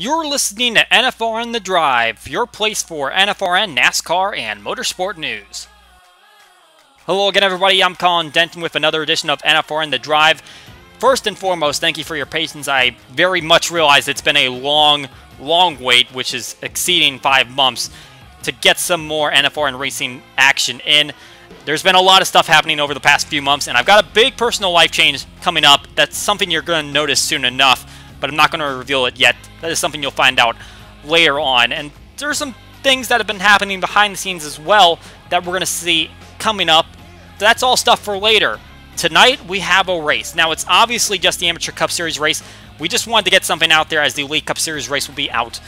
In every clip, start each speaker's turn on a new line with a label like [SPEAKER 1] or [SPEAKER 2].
[SPEAKER 1] You're listening to NFR NFRN The Drive, your place for NFRN, NASCAR, and motorsport news. Hello again, everybody. I'm Colin Denton with another edition of NFR NFRN The Drive. First and foremost, thank you for your patience. I very much realize it's been a long, long wait, which is exceeding five months, to get some more NFRN racing action in. There's been a lot of stuff happening over the past few months, and I've got a big personal life change coming up. That's something you're going to notice soon enough but I'm not going to reveal it yet. That is something you'll find out later on. And there are some things that have been happening behind the scenes as well that we're going to see coming up. That's all stuff for later. Tonight, we have a race. Now, it's obviously just the Amateur Cup Series race. We just wanted to get something out there as the Elite Cup Series race will be out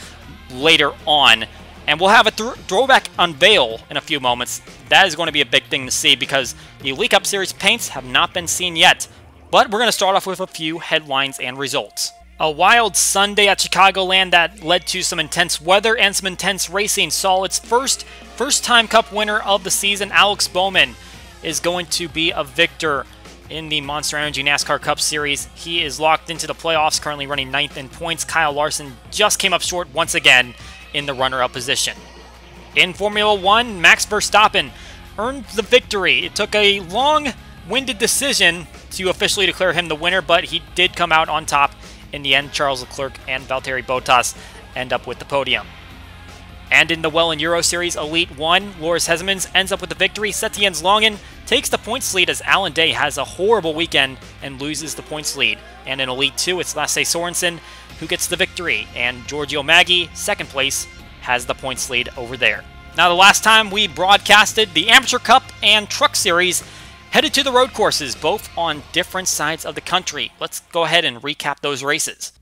[SPEAKER 1] later on. And we'll have a th throwback unveil in a few moments. That is going to be a big thing to see because the Elite Cup Series paints have not been seen yet. But we're going to start off with a few headlines and results. A wild Sunday at Chicagoland that led to some intense weather and some intense racing saw its first first-time Cup winner of the season, Alex Bowman, is going to be a victor in the Monster Energy NASCAR Cup Series. He is locked into the playoffs, currently running ninth in points. Kyle Larson just came up short once again in the runner-up position. In Formula One, Max Verstappen earned the victory. It took a long-winded decision to officially declare him the winner, but he did come out on top in the end, Charles Leclerc and Valtteri Bottas end up with the podium. And in the Whelen Euro Series Elite 1, Loris Hezemans ends up with the victory. Seth Jens Longen takes the points lead as Alon Day has a horrible weekend and loses the points lead. And in Elite 2, it's Lasse Sorensen who gets the victory, and Giorgio Maggi, second place, has the points lead over there. Now, the last time we broadcasted the Amateur Cup and Truck Series, headed to the road courses, both on different sides of the country. Let's go ahead and recap those races.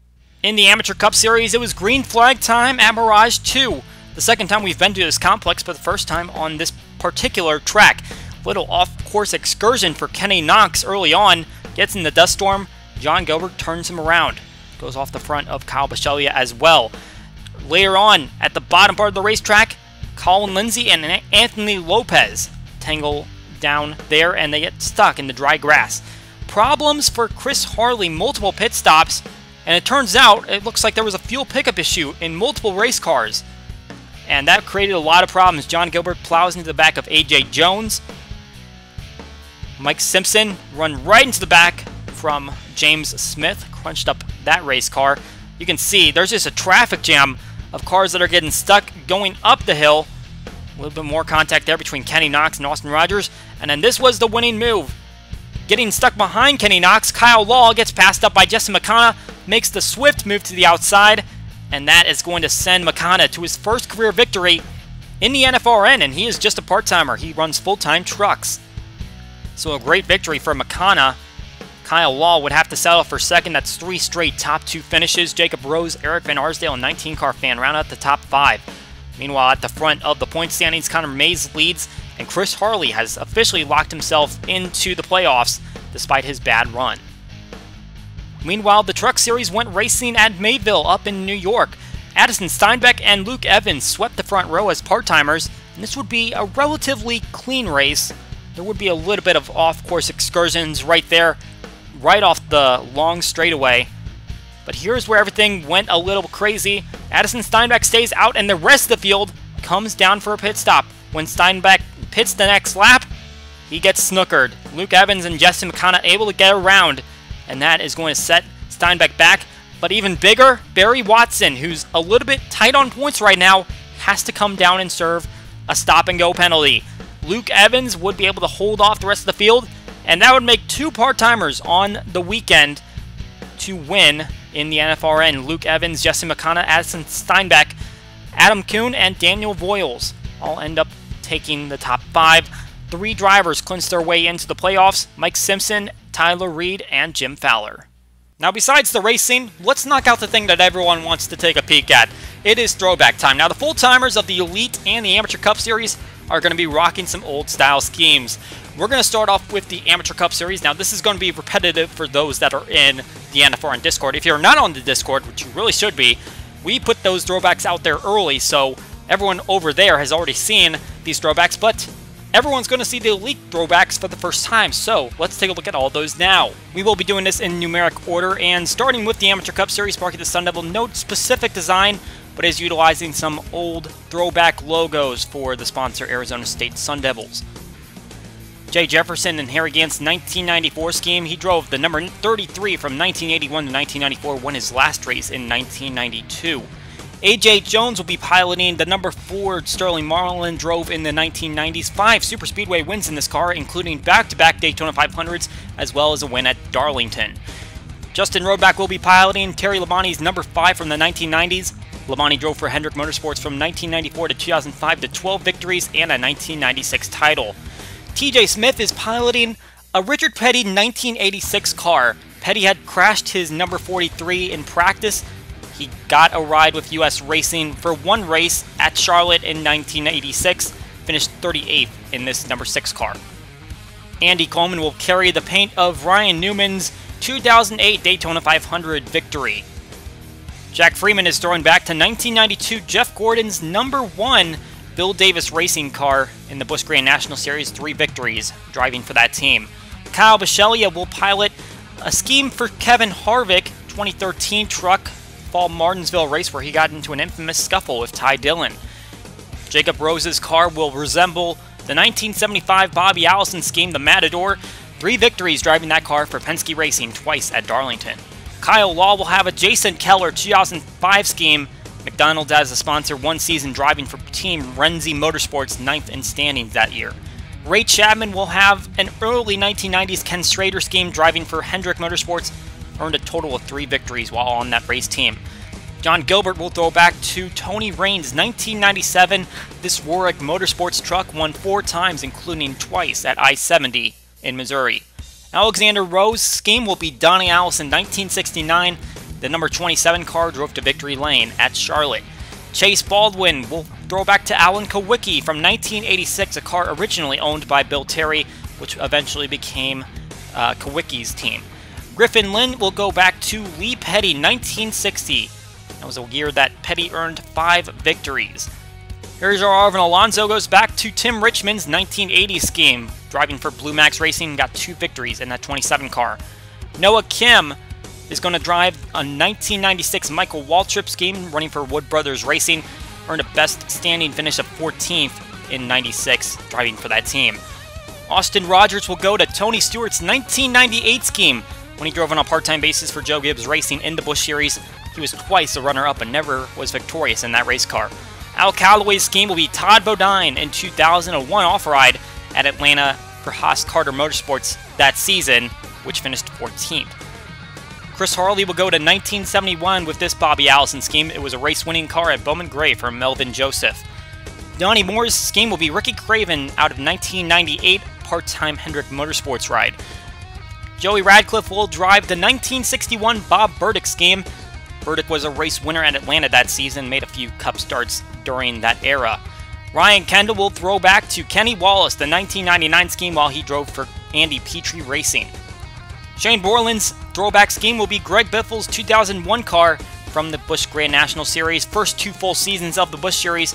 [SPEAKER 1] In the Amateur Cup Series, it was green flag time at Mirage 2. The second time we've been to this complex, but the first time on this particular track. Little off-course excursion for Kenny Knox early on. Gets in the dust storm. John Gilbert turns him around. Goes off the front of Kyle Bisceglia as well. Later on, at the bottom part of the racetrack, Colin Lindsay and Anthony Lopez tangle down there and they get stuck in the dry grass. Problems for Chris Harley, multiple pit stops, and it turns out it looks like there was a fuel pickup issue in multiple race cars. And that created a lot of problems. John Gilbert plows into the back of AJ Jones. Mike Simpson run right into the back from James Smith, crunched up that race car. You can see there's just a traffic jam of cars that are getting stuck going up the hill. A little bit more contact there between Kenny Knox and Austin Rogers. And then this was the winning move. Getting stuck behind Kenny Knox, Kyle Law gets passed up by Jesse McConnell, makes the swift move to the outside, and that is going to send McConnell to his first career victory in the NFRN, and he is just a part-timer. He runs full-time trucks. So a great victory for McConnell. Kyle Law would have to settle for second. That's three straight top two finishes. Jacob Rose, Eric Van Arsdale, and 19-car fan round out the top five. Meanwhile, at the front of the point standings, Connor Mays leads, and Chris Harley has officially locked himself into the playoffs despite his bad run. Meanwhile, the Truck Series went racing at Mayville up in New York. Addison Steinbeck and Luke Evans swept the front row as part-timers, and this would be a relatively clean race. There would be a little bit of off-course excursions right there, right off the long straightaway. But here's where everything went a little crazy. Addison Steinbeck stays out, and the rest of the field comes down for a pit stop. When Steinbeck pits the next lap, he gets snookered. Luke Evans and Justin McConnell able to get around, and that is going to set Steinbeck back. But even bigger, Barry Watson, who's a little bit tight on points right now, has to come down and serve a stop-and-go penalty. Luke Evans would be able to hold off the rest of the field, and that would make two part-timers on the weekend to win in the NFRN. Luke Evans, Jesse McConnell, Addison Steinbeck, Adam Kuhn, and Daniel Voiles all end up taking the top five. Three drivers clinch their way into the playoffs Mike Simpson, Tyler Reed, and Jim Fowler. Now, besides the racing, let's knock out the thing that everyone wants to take a peek at. It is throwback time. Now, the full timers of the Elite and the Amateur Cup Series are going to be rocking some old style schemes. We're going to start off with the Amateur Cup Series. Now, this is going to be repetitive for those that are in the NFRN Discord. If you're not on the Discord, which you really should be, we put those throwbacks out there early, so everyone over there has already seen these throwbacks, but everyone's going to see the Elite throwbacks for the first time, so let's take a look at all those now. We will be doing this in numeric order, and starting with the Amateur Cup Series, Sparky the Sun Devil, no specific design, but is utilizing some old throwback logos for the sponsor Arizona State Sun Devils. Jay Jefferson and Harry Gant's 1994 scheme, he drove the number 33 from 1981 to 1994, won his last race in 1992. AJ Jones will be piloting the number 4 Sterling Marlin drove in the 1990s. Five super speedway wins in this car, including back-to-back Daytona 500s, as well as a win at Darlington. Justin Roback will be piloting Terry Labonte's number 5 from the 1990s. Labonte drove for Hendrick Motorsports from 1994 to 2005 to 12 victories and a 1996 title. TJ Smith is piloting a Richard Petty 1986 car. Petty had crashed his number 43 in practice he got a ride with US Racing for one race at Charlotte in 1986, finished 38th in this number 6 car. Andy Coleman will carry the paint of Ryan Newman's 2008 Daytona 500 victory. Jack Freeman is throwing back to 1992 Jeff Gordon's number 1 Bill Davis racing car in the Busch Grand National Series, three victories driving for that team. Kyle Bisceglia will pilot a scheme for Kevin Harvick 2013 truck Fall Martinsville race where he got into an infamous scuffle with Ty Dillon. Jacob Rose's car will resemble the 1975 Bobby Allison scheme, the Matador. Three victories driving that car for Penske Racing twice at Darlington. Kyle Law will have a Jason Keller 2005 scheme. McDonald's as a sponsor, one season driving for Team Rensi Motorsports, ninth in standings that year. Ray Chapman will have an early 1990s Ken Schrader scheme driving for Hendrick Motorsports, earned a total of three victories while on that race team. John Gilbert will throw back to Tony Raines' 1997. This Warwick Motorsports truck won four times, including twice at I 70 in Missouri. Alexander Rowe's scheme will be Donnie Allison 1969. The number 27 car drove to victory lane at Charlotte. Chase Baldwin will throw back to Alan Kulwicki from 1986, a car originally owned by Bill Terry, which eventually became uh, Kulwicki's team. Griffin Lynn will go back to Lee Petty, 1960. That was a year that Petty earned five victories. Here's our Arvin Alonso goes back to Tim Richmond's 1980 scheme, driving for Blue Max Racing, got two victories in that 27 car. Noah Kim is going to drive a 1996 Michael Waltrip scheme, running for Wood Brothers Racing, earned a best standing finish of 14th in 96, driving for that team. Austin Rogers will go to Tony Stewart's 1998 scheme, when he drove on a part-time basis for Joe Gibbs Racing in the Busch Series, he was twice a runner-up and never was victorious in that race car. Al Calloway's scheme will be Todd Bodine in 2001 off-ride at Atlanta for Haas Carter Motorsports that season, which finished 14th. Chris Harley will go to 1971 with this Bobby Allison scheme. It was a race-winning car at Bowman Gray for Melvin Joseph. Donnie Moore's scheme will be Ricky Craven out of 1998 part-time Hendrick Motorsports ride. Joey Radcliffe will drive the 1961 Bob Burdick scheme. Burdick was a race winner at Atlanta that season, made a few cup starts during that era. Ryan Kendall will throw back to Kenny Wallace, the 1999 scheme, while he drove for Andy Petree Racing. Shane Borland's throwback scheme will be Greg Biffle's 2001 car from the Busch Grand National Series. First two full seasons of the Busch Series,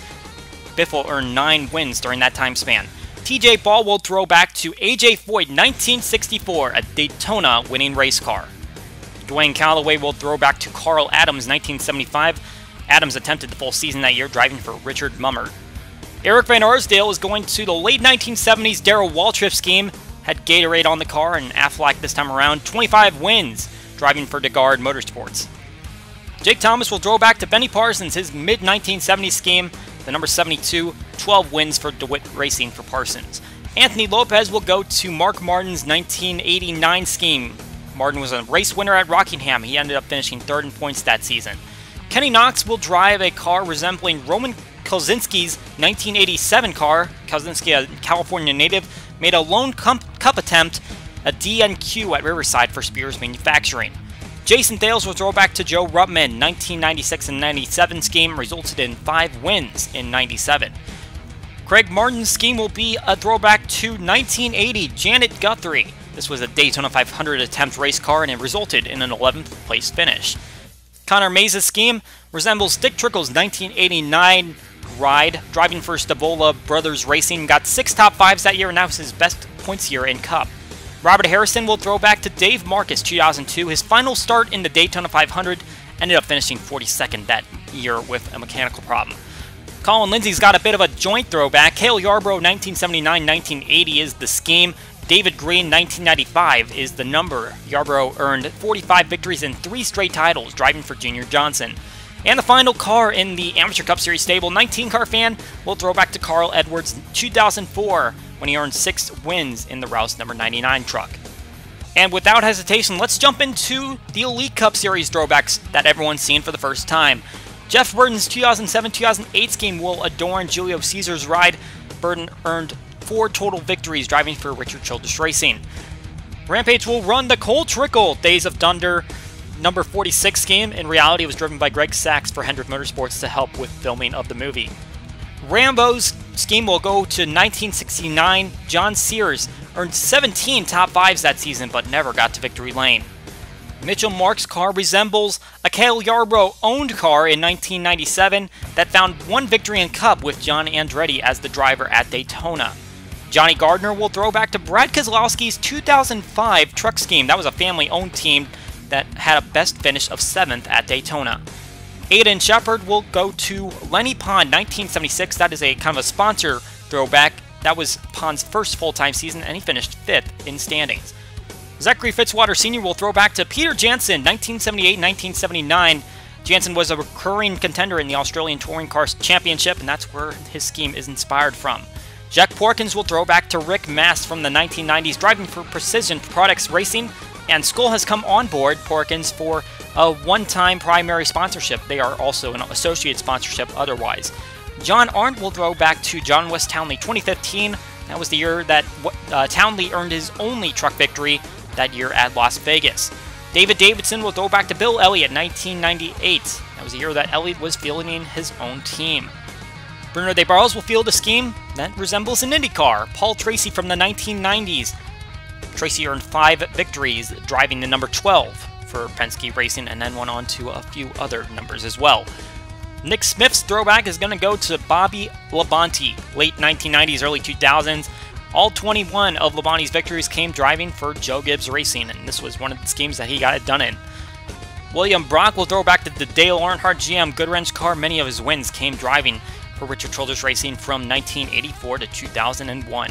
[SPEAKER 1] Biffle earned nine wins during that time span. TJ Ball will throw back to AJ Foyt 1964, a Daytona winning race car. Dwayne Calloway will throw back to Carl Adams 1975. Adams attempted the full season that year, driving for Richard Mummer. Eric Van Arsdale is going to the late 1970s Darrell Waltrip scheme, had Gatorade on the car, and Aflac this time around, 25 wins, driving for DiGard Motorsports. Jake Thomas will throw back to Benny Parsons, his mid 1970s scheme, the number 72, 12 wins for DeWitt Racing for Parsons. Anthony Lopez will go to Mark Martin's 1989 scheme. Martin was a race winner at Rockingham. He ended up finishing third in points that season. Kenny Knox will drive a car resembling Roman Kozinski's 1987 car. Kozinski, a California native, made a lone cup attempt, a DNQ at Riverside for Spears Manufacturing. Jason Thales will throw back to Joe Ruttman. 1996 and 97 scheme resulted in five wins in 97. Craig Martin's scheme will be a throwback to 1980 Janet Guthrie. This was a Daytona 500 attempt race car and it resulted in an 11th place finish. Connor Mays' scheme resembles Dick Trickle's 1989 ride, driving for Stavola Brothers Racing, got six top fives that year, and that was his best points year in Cup. Robert Harrison will throw back to Dave Marcis, 2002. His final start in the Daytona 500 ended up finishing 42nd that year with a mechanical problem. Colin Lindsay's got a bit of a joint throwback. Cale Yarborough 1979-1980 is the scheme. David Green 1995 is the number. Yarborough earned 45 victories and three straight titles, driving for Junior Johnson. And the final car in the Amateur Cup Series stable, 19 car fan, will throw back to Carl Edwards 2004 when he earned six wins in the Roush number 99 truck. And without hesitation, let's jump into the Elite Cup Series throwbacks that everyone's seen for the first time. Jeff Burton's 2007-2008 scheme will adorn Julio Caesar's ride. Burton earned four total victories driving for Richard Childress Racing. Rampage will run the Cole Trickle Days of Thunder number 46 scheme. In reality, was driven by Greg Sacks for Hendrick Motorsports to help with filming of the movie. Rambo's scheme will go to 1969. John Sears earned 17 top fives that season, but never got to victory lane. Mitchell Marks' car resembles a Cale Yarborough owned car in 1997 that found one victory in Cup with John Andretti as the driver at Daytona. Johnny Gardner will throw back to Brad Keselowski's 2005 truck scheme. That was a family owned team that had a best finish of 7th at Daytona. Aiden Shepard will go to Lenny Pond 1976. That is a kind of a sponsor throwback. That was Pond's first full time season, and he finished 5th in standings. Zachary Fitzwater Sr. will throw back to Peter Janson 1978 1979. Janson was a recurring contender in the Australian Touring Cars Championship, and that's where his scheme is inspired from. Jack Porkins will throw back to Rick Mast from the 1990s, driving for Precision Products Racing, and Skull has come on board Porkins for a one-time primary sponsorship. They are also an associate sponsorship otherwise. John Arndt will throw back to John Wes Townley 2015. That was the year that uh, Townley earned his only truck victory that year at Las Vegas. David Davidson will throw back to Bill Elliott 1998. That was the year that Elliott was fielding his own team. Bruno De Barros will field a scheme that resembles an IndyCar. Paul Tracy from the 1990s. Tracy earned five victories, driving the number 12 for Penske Racing and then went on to a few other numbers as well. Nick Smith's throwback is going to go to Bobby Labonte, late 1990s, early 2000s. All 21 of Labonte's victories came driving for Joe Gibbs Racing, and this was one of the schemes that he got it done in. William Brock will throw back to the Dale Earnhardt GM Goodwrench car. Many of his wins came driving for Richard Childress Racing from 1984 to 2001.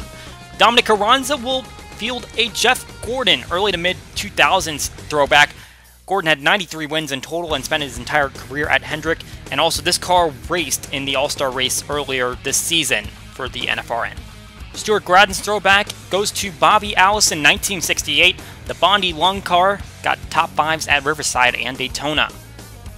[SPEAKER 1] Dominic Carranza will field a Jeff Gordon early to mid 2000s throwback Gordon had 93 wins in total and spent his entire career at Hendrick, and also this car raced in the All-Star race earlier this season for the NFRN. Stuart Gradden's throwback goes to Bobby Allison 1968. The Bondy Long car got top fives at Riverside and Daytona.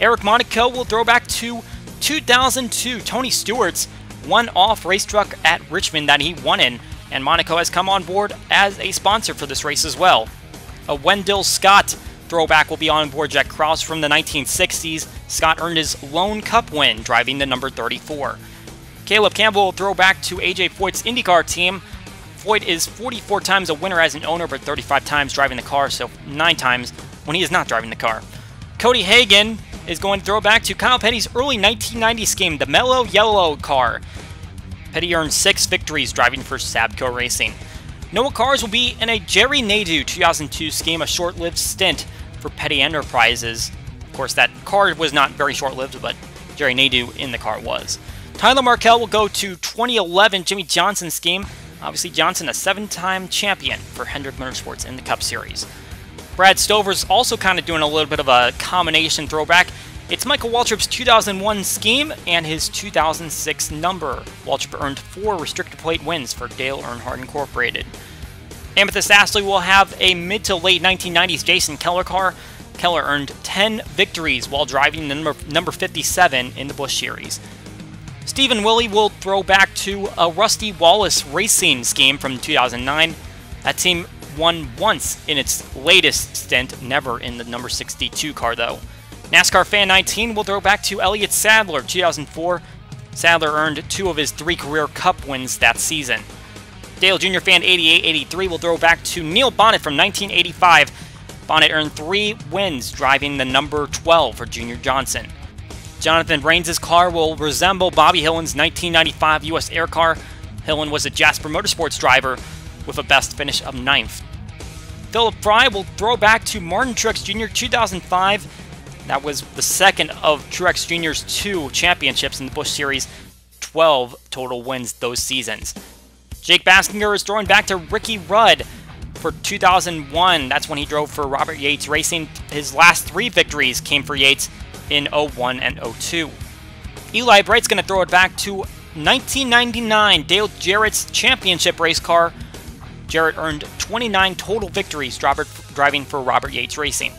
[SPEAKER 1] Eric Monaco will throw back to 2002 Tony Stewart's one-off race truck at Richmond that he won in, and Monaco has come on board as a sponsor for this race as well. A Wendell Scott Throwback will be on board Jack Krause from the 1960s. Scott earned his lone cup win driving the number 34. Caleb Campbell will throw back to AJ Foyt's IndyCar team. Foyt is 44 times a winner as an owner, but 35 times driving the car, so 9 times when he is not driving the car. Cody Hagan is going to throw back to Kyle Petty's early 1990 scheme, the Mellow Yellow car. Petty earned 6 victories driving for Sabco Racing. Noah Cars will be in a Jerry Nadeau 2002 scheme, a short-lived stint for Petty Enterprises. Of course, that car was not very short-lived, but Jerry Nadeau in the car was. Tyler Markell will go to 2011 Jimmie Johnson scheme. Obviously, Johnson, a seven-time champion for Hendrick Motorsports in the Cup Series. Brad Stover's also kind of doing a little bit of a combination throwback. It's Michael Waltrip's 2001 scheme and his 2006 number. Waltrip earned four restrictor plate wins for Dale Earnhardt Incorporated. Amethyst Astley will have a mid to late 1990s Jason Keller car. Keller earned 10 victories while driving the number, number 57 in the Busch Series. Stephen Willey will throw back to a Rusty Wallace racing scheme from 2009. That team won once in its latest stint, never in the number 62 car though. NASCAR Fan 19 will throw back to Elliott Sadler 2004. Sadler earned two of his three career Cup wins that season. Dale Jr. fan 88-83 will throw back to Neil Bonnett from 1985. Bonnett earned three wins, driving the number 12 for Junior Johnson. Jonathan Rains' car will resemble Bobby Hillin's 1995 U.S. Air car. Hillin was a Jasper Motorsports driver with a best finish of ninth. Philip Fry will throw back to Martin Truex Jr. 2005. That was the second of Truex Jr.'s two championships in the Busch Series, 12 total wins those seasons. Jake Baskinger is throwing back to Ricky Rudd for 2001. That's when he drove for Robert Yates Racing. His last three victories came for Yates in 01 and 02. Eli Bright's going to throw it back to 1999 Dale Jarrett's championship race car. Jarrett earned 29 total victories driving for Robert Yates Racing.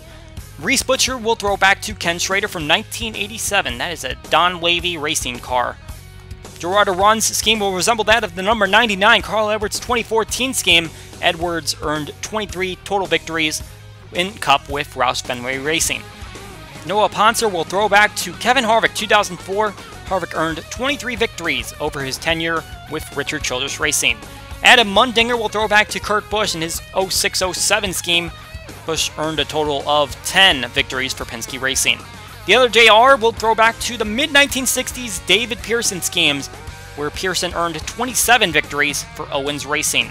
[SPEAKER 1] Reese Butcher will throw back to Ken Schrader from 1987. That is a Donlavey racing car. Gerardo Run's scheme will resemble that of the number 99 Carl Edwards 2014 scheme. Edwards earned 23 total victories in Cup with Roush Fenway Racing. Noah Ponser will throw back to Kevin Harvick 2004. Harvick earned 23 victories over his tenure with Richard Childress Racing. Adam Mundinger will throw back to Kurt Busch in his 0607 scheme. Busch earned a total of 10 victories for Penske Racing. The other JR will throw back to the mid 1960s David Pearson schemes, where Pearson earned 27 victories for Owens Racing.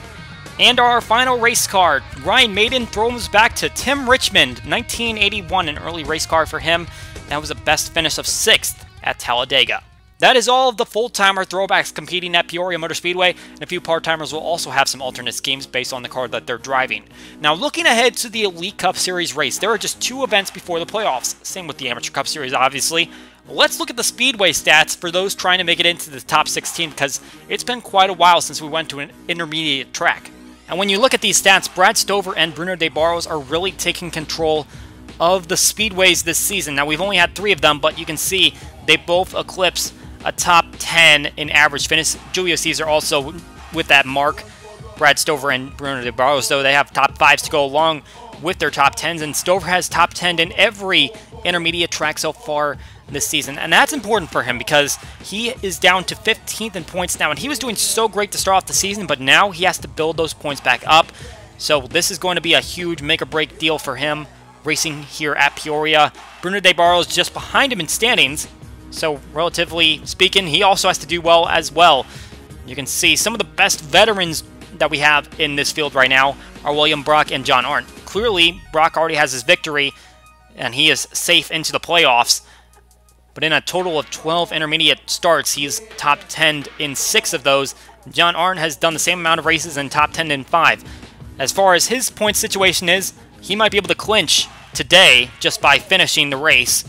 [SPEAKER 1] And our final race car, Ryan Maiden throws back to Tim Richmond, 1981, an early race car for him. That was a best finish of 6th at Talladega. That is all of the full-timer throwbacks competing at Peoria Motor Speedway, and a few part-timers will also have some alternate schemes based on the car that they're driving. Now, looking ahead to the Elite Cup Series race, there are just two events before the playoffs. Same with the Amateur Cup Series, obviously. Let's look at the Speedway stats for those trying to make it into the top 16, because it's been quite a while since we went to an intermediate track. And when you look at these stats, Brad Stover and Bruno De Barros are really taking control of the speedways this season. Now, we've only had three of them, but you can see they both eclipse a top 10 in average finish. Julio Caesar also with that mark. Brad Stover and Bruno De Barros, though, they have top fives to go along with their top 10s, and Stover has top 10 in every intermediate track so far this season. And that's important for him because he is down to 15th in points now, and he was doing so great to start off the season, but now he has to build those points back up. So this is going to be a huge make-or-break deal for him racing here at Peoria. Bruno De Barros just behind him in standings, so relatively speaking, he also has to do well as well. You can see some of the best veterans that we have in this field right now are William Brock and John Arndt. Clearly, Brock already has his victory, and he is safe into the playoffs. But in a total of 12 intermediate starts, he's top 10 in 6 of those. John Arndt has done the same amount of races and top 10 in 5. As far as his point situation is, he might be able to clinch today just by finishing the race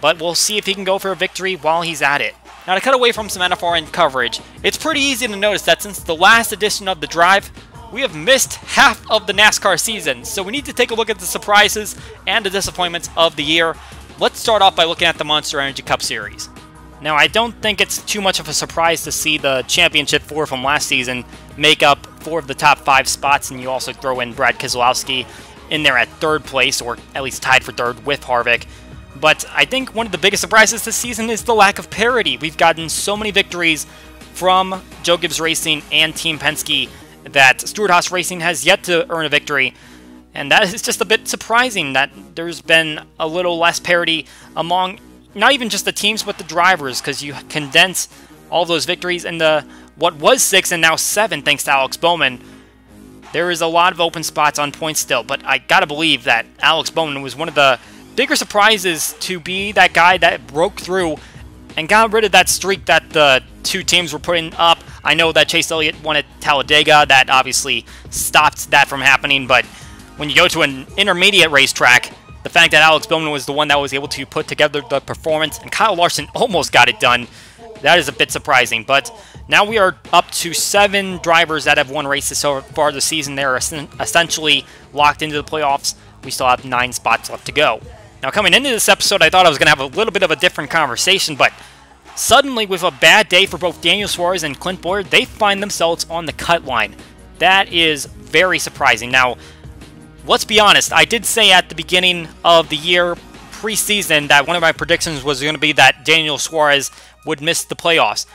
[SPEAKER 1] but we'll see if he can go for a victory while he's at it. Now to cut away from some NFRN coverage, it's pretty easy to notice that since the last edition of the Drive, we have missed half of the NASCAR season, so we need to take a look at the surprises and the disappointments of the year. Let's start off by looking at the Monster Energy Cup Series. Now, I don't think it's too much of a surprise to see the championship four from last season make up four of the top five spots, and you also throw in Brad Keselowski in there at third place, or at least tied for third with Harvick. But I think one of the biggest surprises this season is the lack of parity. We've gotten so many victories from Joe Gibbs Racing and Team Penske that Stewart-Haas Racing has yet to earn a victory. And that is just a bit surprising that there's been a little less parity among not even just the teams but the drivers because you condense all those victories into what was six and now seven thanks to Alex Bowman. There is a lot of open spots on points still, but I gotta believe that Alex Bowman was one of the bigger surprise is to be that guy that broke through and got rid of that streak that the two teams were putting up. I know that Chase Elliott won at Talladega. That obviously stopped that from happening, but when you go to an intermediate racetrack, the fact that Alex Bowman was the one that was able to put together the performance and Kyle Larson almost got it done, that is a bit surprising. But now we are up to seven drivers that have won races so far this season. They're essentially locked into the playoffs. We still have nine spots left to go. Now, coming into this episode, I thought I was going to have a little bit of a different conversation, but suddenly, with a bad day for both Daniel Suarez and Clint Bowyer, they find themselves on the cut line. That is very surprising. Now, let's be honest, I did say at the beginning of the year, preseason, that one of my predictions was going to be that Daniel Suarez would miss the playoffs.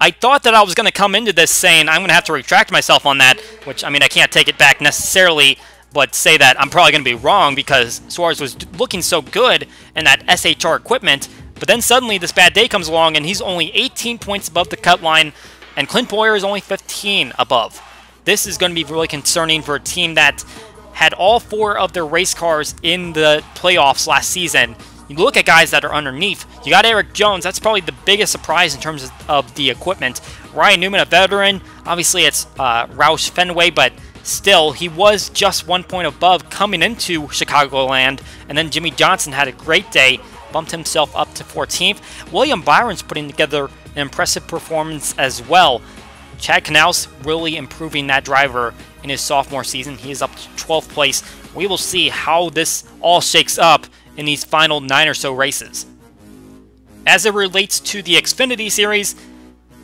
[SPEAKER 1] I thought that I was going to come into this saying I'm going to have to retract myself on that, which, I mean, I can't take it back necessarily but say that I'm probably going to be wrong because Suarez was looking so good in that SHR equipment But then suddenly this bad day comes along and he's only 18 points above the cut line and Clint Bowyer is only 15 above. This is going to be really concerning for a team that had all four of their race cars in the playoffs last season. You look at guys that are underneath. You got Erik Jones. That's probably the biggest surprise in terms of, of the equipment. Ryan Newman, a veteran. Obviously, it's uh, Roush Fenway, but Still, he was just one point above coming into Chicagoland, and then Jimmie Johnson had a great day, bumped himself up to 14th. William Byron's putting together an impressive performance as well. Chad Knaus really improving that driver in his sophomore season. He is up to 12th place. We will see how this all shakes up in these final nine or so races. As it relates to the Xfinity Series,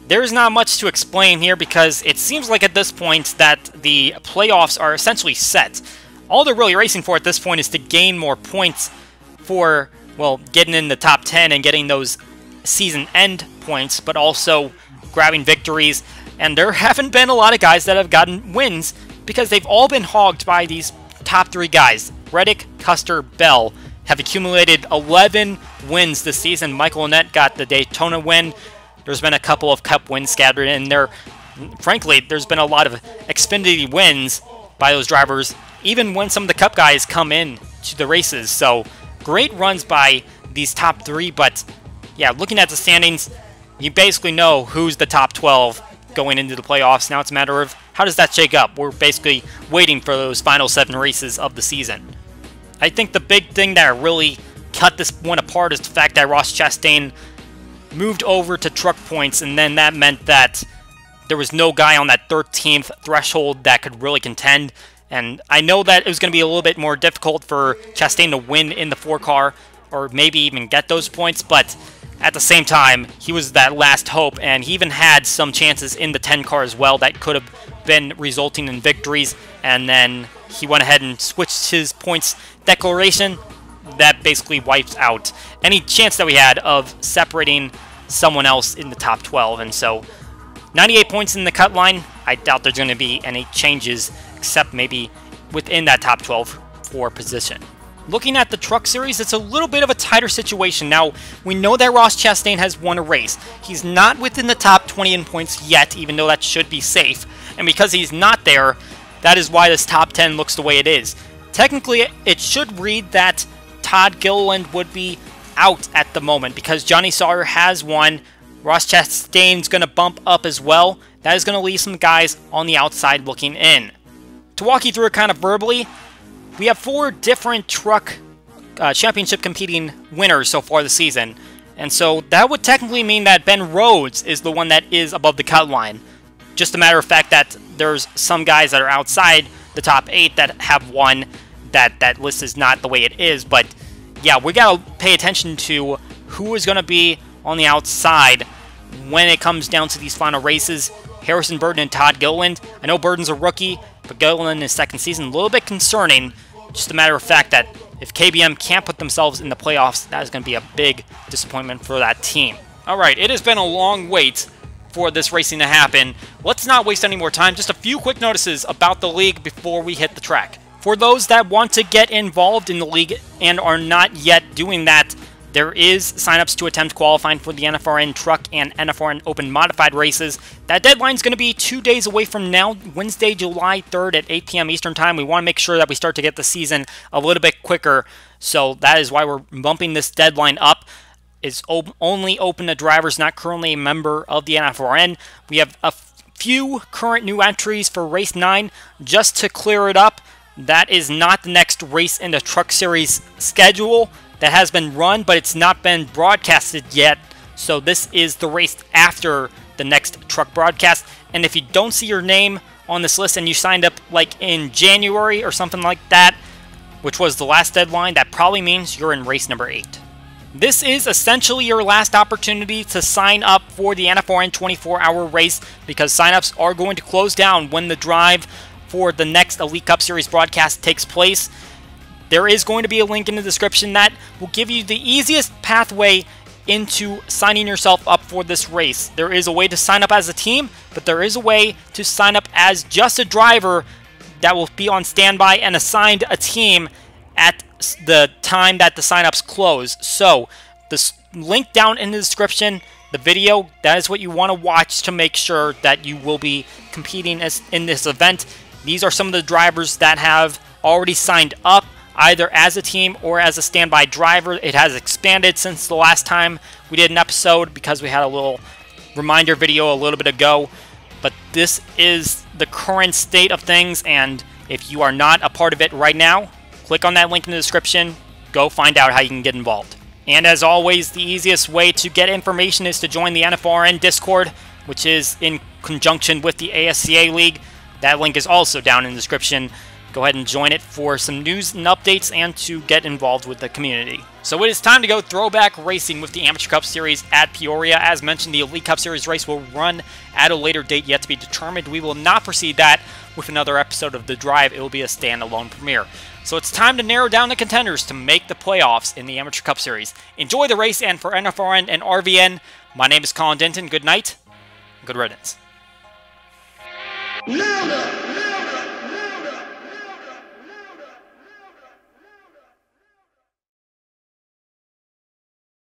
[SPEAKER 1] there's not much to explain here because it seems like at this point that the playoffs are essentially set. All they're really racing for at this point is to gain more points for, well, getting in the top 10 and getting those season end points, but also grabbing victories. And there haven't been a lot of guys that have gotten wins because they've all been hogged by these top three guys. Reddick, Custer, Bell have accumulated 11 wins this season. Michael Annett got the Daytona win. There's been a couple of Cup wins scattered in there. Frankly, there's been a lot of Xfinity wins by those drivers, even when some of the Cup guys come in to the races. So great runs by these top three, but yeah, looking at the standings, you basically know who's the top 12 going into the playoffs. Now it's a matter of how does that shake up? We're basically waiting for those final seven races of the season. I think the big thing that really cut this one apart is the fact that Ross Chastain moved over to truck points, and then that meant that there was no guy on that 13th threshold that could really contend. And I know that it was going to be a little bit more difficult for Chastain to win in the four car, or maybe even get those points, but at the same time, he was that last hope, and he even had some chances in the 10 car as well that could have been resulting in victories, and then he went ahead and switched his points declaration. That basically wipes out any chance that we had of separating someone else in the top 12. And so 98 points in the cut line. I doubt there's going to be any changes except maybe within that top 12 for position. Looking at the Truck Series, it's a little bit of a tighter situation. Now, we know that Ross Chastain has won a race. He's not within the top 20 in points yet, even though that should be safe. And because he's not there, that is why this top 10 looks the way it is. Technically, it should read that Todd Gilliland would be out at the moment because Johnny Sauter has won. Ross Chastain's going to bump up as well. That is going to leave some guys on the outside looking in. To walk you through it kind of verbally, we have four different truck uh, championship competing winners so far this season. And so that would technically mean that Ben Rhodes is the one that is above the cut line. Just a matter of fact that there's some guys that are outside the top eight that have won. That that list is not the way it is, but yeah, we got to pay attention to who is going to be on the outside when it comes down to these final races. Harrison Burton and Todd Gilliland. I know Burton's a rookie, but Gilliland in his second season, a little bit concerning. Just a matter of fact that if KBM can't put themselves in the playoffs, that is going to be a big disappointment for that team. All right, it has been a long wait for this racing to happen. Let's not waste any more time. Just a few quick notices about the league before we hit the track. For those that want to get involved in the league and are not yet doing that, there is signups to attempt qualifying for the NFRN Truck and NFRN Open Modified races. That deadline is going to be two days away from now, Wednesday, July 3rd at 8 p.m. Eastern Time. We want to make sure that we start to get the season a little bit quicker, so that is why we're bumping this deadline up. It's only open to drivers not currently a member of the NFRN. We have a few current new entries for Race 9. Just to clear it up, that is not the next race in the Truck Series schedule that has been run, but it's not been broadcasted yet. So this is the race after the next truck broadcast. And if you don't see your name on this list and you signed up like in January or something like that, which was the last deadline, that probably means you're in race number 8. This is essentially your last opportunity to sign up for the NFRN 24-hour race because signups are going to close down when the drive for the next Elite Cup Series broadcast takes place. There is going to be a link in the description that will give you the easiest pathway into signing yourself up for this race. There is a way to sign up as a team, but there is a way to sign up as just a driver that will be on standby and assigned a team at the time that the signups close. So, the link down in the description, the video, that is what you want to watch to make sure that you will be competing as, in this event. These are some of the drivers that have already signed up either as a team or as a standby driver. It has expanded since the last time we did an episode because we had a little reminder video a little bit ago. But this is the current state of things, and if you are not a part of it right now, click on that link in the description. Go find out how you can get involved. And as always, the easiest way to get information is to join the NFRN Discord, which is in conjunction with the ASCA League. That link is also down in the description. Go ahead and join it for some news and updates and to get involved with the community. So it is time to go throwback racing with the Amateur Cup Series at Peoria. As mentioned, the Elite Cup Series race will run at a later date yet to be determined. We will not proceed that with another episode of The Drive. It will be a standalone premiere. So it's time to narrow down the contenders to make the playoffs in the Amateur Cup Series. Enjoy the race, and for NFRN and RVN, my name is Colin Denton. Good night. Good riddance. Louder!